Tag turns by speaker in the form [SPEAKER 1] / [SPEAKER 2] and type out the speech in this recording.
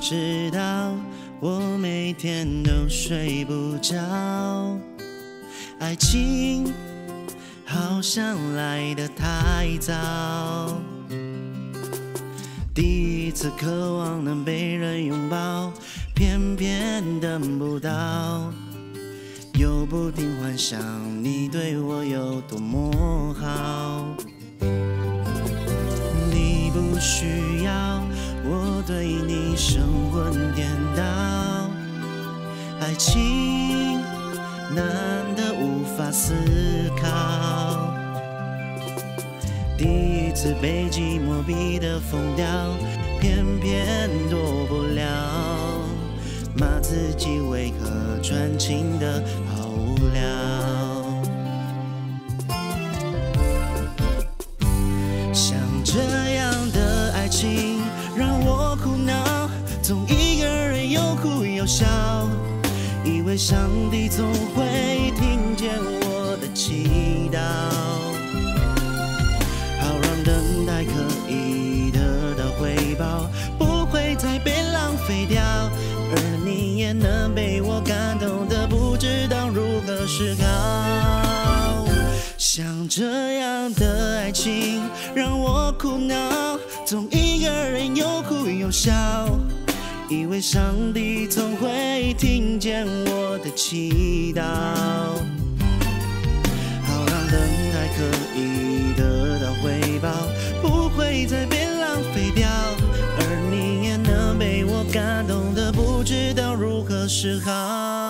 [SPEAKER 1] 知道我每天都睡不着，爱情好像来得太早。第一次渴望能被人拥抱，偏偏等不到，又不停幻想你对我有多么好。你神魂颠倒，爱情难得无法思考。第一次被寂寞逼得疯掉，偏偏躲不了，骂自己为何专情的好无聊。总一个人又哭又笑，以为上帝总会听见我的祈祷，好让等待可以得到回报，不会再被浪费掉，而你也能被我感动的不知道如何是好。像这样的爱情让我苦恼，总一个人又哭又笑，以为上帝总会听见我的祈祷，好让等待可以得到回报，不会再被浪费掉，而你也能被我感动的不知道如何是好。